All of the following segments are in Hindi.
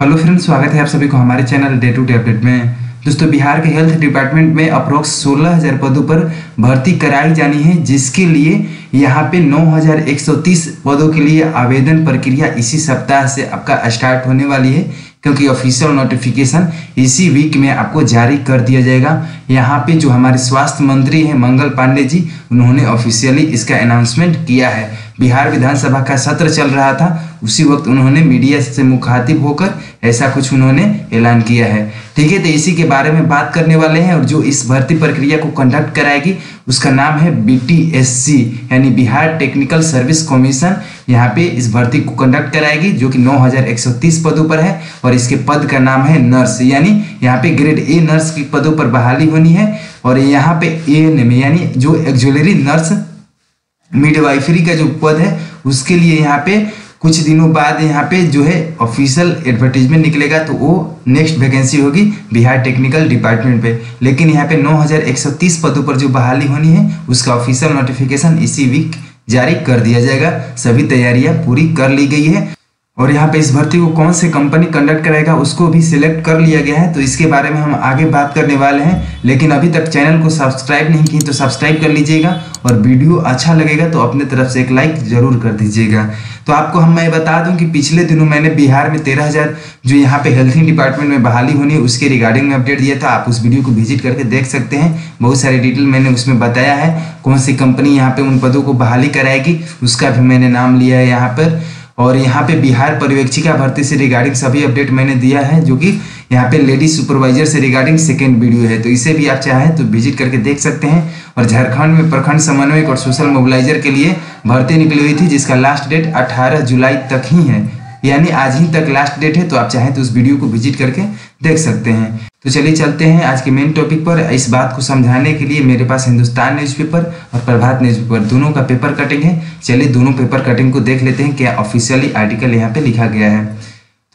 हेलो फ्रेंड्स स्वागत है आप सभी को हमारे channel day to day update में। दोस्तों, बिहार के हेल्थ डिपार्टमेंट में अप्रोक्स सोलह हज़ार पदों पर भर्ती कराई जानी है, जिसके लिए यहाँ पे 9130 पदों के लिए आवेदन प्रक्रिया इसी सप्ताह से आपका स्टार्ट होने वाली है, क्योंकि ऑफिशियल नोटिफिकेशन इसी वीक में आपको जारी कर दिया जाएगा। यहाँ पे जो हमारे स्वास्थ्य मंत्री हैं मंगल पांडे जी, उन्होंने ऑफिशियली इसका अनाउंसमेंट किया है। बिहार विधानसभा का सत्र चल रहा था, उसी वक्त उन्होंने मीडिया से मुखातिब होकर ऐसा कुछ उन्होंने ऐलान किया है। ठीक है तो इसी के बारे में बात करने वाले हैं और जो इस भर्ती प्रक्रिया को कंडक्ट कराएगी, उसका नाम है बीटीएससी यानी बिहार टेक्निकल सर्विस कमीशन यहाँ पे इस भर्ती को कंडक्ट कराएगी, जो कि 9130 पदों पर है, और इसके पद का नाम है नर्स यानी यहाँ पे ग्रेड ए नर्स की पदों पर बहाली होनी है, और यहाँ पे ए एन यानी जो एक्जुलरी नर्स मिडवाइफरी का जो पद है, उसके लिए यहाँ पे कुछ दिनों बाद यहाँ पे जो है ऑफिशियल एडवर्टीजमेंट निकलेगा तो वो नेक्स्ट वैकेंसी होगी बिहार टेक्निकल डिपार्टमेंट पे। लेकिन यहाँ पे 9130 पदों पर जो बहाली होनी है, उसका ऑफिशियल नोटिफिकेशन इसी वीक जारी कर दिया जाएगा। सभी तैयारियाँ पूरी कर ली गई है। और यहाँ पे इस भर्ती को कौन से कंपनी कंडक्ट कराएगा, उसको भी सिलेक्ट कर लिया गया है तो इसके बारे में हम आगे बात करने वाले हैं। लेकिन अभी तक चैनल को सब्सक्राइब नहीं की तो सब्सक्राइब कर लीजिएगा और वीडियो अच्छा लगेगा तो अपने तरफ़ से एक लाइक ज़रूर कर दीजिएगा। तो आपको हम, मैं बता दूँ कि पिछले दिनों मैंने बिहार में तेरह हज़ार जो यहाँ पे हेल्थिंग डिपार्टमेंट में बहाली होनी है उसके रिगार्डिंग में अपडेट दिया था। आप उस वीडियो को विज़िट करके देख सकते हैं। बहुत सारी डिटेल मैंने उसमें बताया है, कौन सी कंपनी यहाँ पे उन पदों को बहाली कराएगी, उसका भी मैंने नाम लिया है यहाँ पर। और यहाँ पे बिहार पर्यवेक्षिका भर्ती से रिगार्डिंग सभी अपडेट मैंने दिया है, जो कि यहाँ पे लेडी सुपरवाइजर से रिगार्डिंग सेकेंड वीडियो है। तो इसे भी आप चाहें तो विज़िट करके देख सकते हैं। और झारखंड में प्रखंड समन्वयक और सोशल मोबिलाइजर के लिए भर्ती निकली हुई थी, जिसका लास्ट डेट 18 जुलाई तक ही है। यानी आज ही तक लास्ट डेट है तो आप चाहें तो उस वीडियो को विज़िट करके देख सकते हैं। तो चलिए चलते हैं आज के मेन टॉपिक पर। इस बात को समझाने के लिए मेरे पास हिंदुस्तान न्यूज़पेपर और प्रभात न्यूज़पेपर दोनों का पेपर कटिंग है। चलिए दोनों पेपर कटिंग को देख लेते हैं, क्या ऑफिशियली आर्टिकल यहाँ पे लिखा गया है।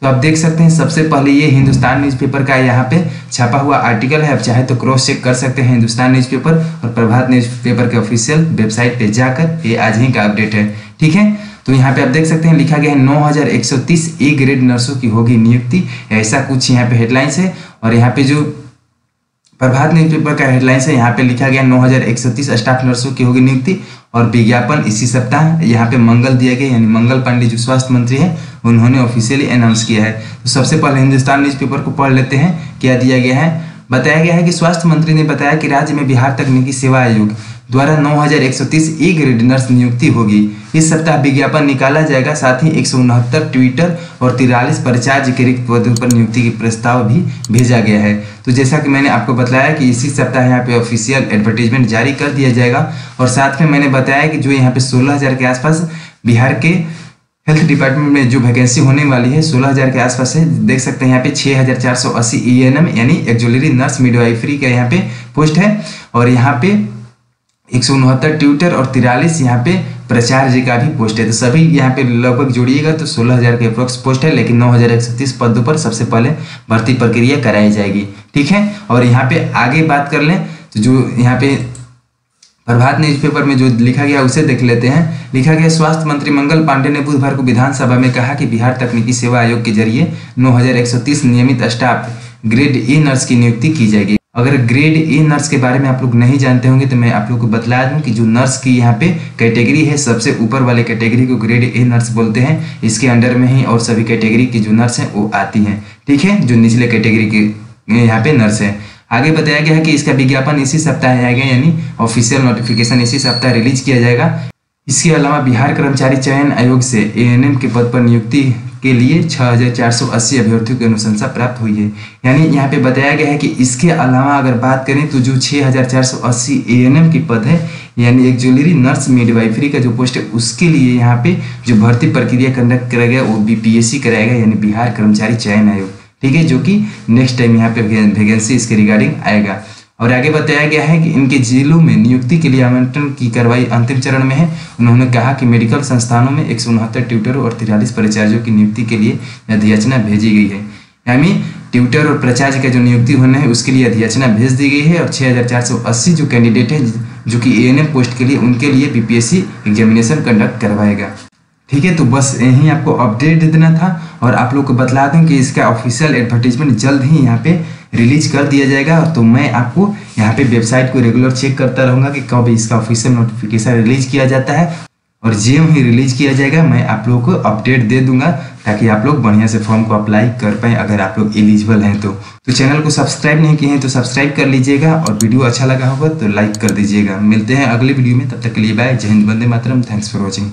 तो आप देख सकते हैं, सबसे पहले ये हिंदुस्तान न्यूज़पेपर का यहाँ पे छापा हुआ आर्टिकल है। आप चाहे तो क्रॉस चेक कर सकते हैं हिंदुस्तान न्यूज़पेपर और प्रभात न्यूज़पेपर के ऑफिशियल वेबसाइट पे जाकर ये आज ही का अपडेट है। ठीक है? तो यहाँ पे आप देख सकते हैं, लिखा गया है 9130 ए ग्रेड नर्सों की होगी नियुक्ति। ऐसा कुछ यहाँ पे हेडलाइंस है और यहाँ पे जो प्रभात न्यूज़पेपर का हेडलाइंस है, यहाँ पे लिखा गया 9130 स्टाफ नर्सों की होगी नियुक्ति। और विज्ञापन इसी सप्ताह, यहाँ पे मंगल दिया गया यानी मंगल पांडे जो स्वास्थ्य मंत्री हैं, उन्होंने ऑफिशियली अनाउंस किया है। तो सबसे पहले हिंदुस्तान न्यूज़पेपर को पढ़ लेते हैं, क्या दिया गया है? बताया गया है कि स्वास्थ्य मंत्री ने बताया कि राज्य में बिहार तकनीकी सेवा आयोग द्वारा 9130 ई ग्रेड नर्स नियुक्ति होगी। इस सप्ताह विज्ञापन निकाला जाएगा, साथ ही एक ट्विटर और तिरालीस परिचार्ज के रिक्त पदों पर नियुक्ति की प्रस्ताव भी भेजा गया है। तो जैसा कि मैंने आपको बताया कि इसी सप्ताह यहाँ पे ऑफिशियल एडवर्टीजमेंट जारी कर दिया जाएगा और साथ में मैंने बताया कि जो यहाँ पे सोलह के आसपास बिहार के हेल्थ डिपार्टमेंट में जो वैकेंसी होने वाली है, सोलह हज़ार के आसपास है। देख सकते हैं यहाँ पे छः हज़ार चार सौ अस्सी ई एन एम यानी एक्जुलरी नर्स मिडवाइफरी का यहाँ पे पोस्ट है और यहाँ पे एक सौ उनहत्तर ट्विटर और तिरालीस यहाँ पे प्रचार जी का भी पोस्ट है। तो सभी यहाँ पे लगभग जोड़िएगा तो सोलह हज़ार के अप्रोक्स पोस्ट है, लेकिन नौ हज़ार एक सौ तीस पदों पर सबसे पहले भर्ती प्रक्रिया कराई जाएगी। ठीक है? और यहाँ पे आगे बात कर लें तो जो यहाँ पे प्रभात न्यूज़पेपर में जो लिखा गया, उसे देख लेते हैं। लिखा गया, स्वास्थ्य मंत्री मंगल पांडे ने बुधवार को विधानसभा में कहा कि बिहार तकनीकी सेवा आयोग के ज़रिए 9130 नियमित स्टाफ ग्रेड ए नर्स की नियुक्ति की जाएगी। अगर ग्रेड ए नर्स के बारे में आप लोग नहीं जानते होंगे तो मैं आप लोग को बतला दूँ कि जो नर्स की यहाँ पे कैटेगरी है, सबसे ऊपर वाले कैटेगरी को ग्रेड ए नर्स बोलते हैं। इसके अंडर में ही और सभी कैटेगरी की जो नर्स हैं, वो आती हैं। ठीक है? जो निचले कैटेगरी की यहाँ पे नर्स है। आगे बताया गया है कि इसका विज्ञापन इसी सप्ताह आएगा यानी ऑफिशियल नोटिफिकेशन इसी सप्ताह रिलीज़ किया जाएगा। इसके अलावा बिहार कर्मचारी चयन आयोग से एएनएम के पद पर नियुक्ति के लिए 6,480 अभ्यर्थियों की अनुशंसा प्राप्त हुई है। यानी यहाँ पे बताया गया है कि इसके अलावा अगर बात करें तो जो 6,480 एएनएम की पद है यानी एक ज्वेलरी नर्स मिडवाइफरी का जो पोस्ट है उसके लिए यहाँ पे जो भर्ती प्रक्रिया कंडक्ट कराया गया वो बीपीएससी कराएगा यानी बिहार कर्मचारी चयन आयोग। ठीक है जो कि नेक्स्ट टाइम यहाँ पे वैकेंसी इसके रिगार्डिंग आएगा। और आगे बताया गया है कि इनके जिलों में नियुक्ति के लिए आवंटन की कार्रवाई अंतिम चरण में है। उन्होंने कहा कि मेडिकल संस्थानों में एक ट्यूटर और तिरालीस परिचार्यों की नियुक्ति के लिए अधियाचना भेजी गई है। यानी ट्यूटर और प्राचार्य का जो नियुक्ति होना है उसके लिए अधियाचना भेज दी गई है और 6,480 जो कैंडिडेट है जो कि एएनएम पोस्ट के लिए उनके लिए बीपीएससी एग्जामिनेशन कंडक्ट करवाएगा। ठीक है तो बस यही आपको अपडेट दे देना था और आप लोग को बतला दूँ कि इसका ऑफिशियल एडवर्टीजमेंट जल्द ही यहाँ पे रिलीज़ कर दिया जाएगा। तो मैं आपको यहाँ पे वेबसाइट को रेगुलर चेक करता रहूँगा कि कब इसका ऑफिशियल नोटिफिकेशन रिलीज़ किया जाता है और जो ही रिलीज़ किया जाएगा, मैं आप लोगों को अपडेट दे दूँगा ताकि आप लोग बढ़िया से फॉर्म को अप्लाई कर पाए अगर आप लोग एलिजिबल हैं तो। तो चैनल को सब्सक्राइब नहीं किए हैं तो सब्सक्राइब कर लीजिएगा और वीडियो अच्छा लगा होगा तो लाइक कर दीजिएगा। मिलते हैं अगले वीडियो में, तब तक के लिए बाय जय हिंद बंदे मातरम। Thanks for watching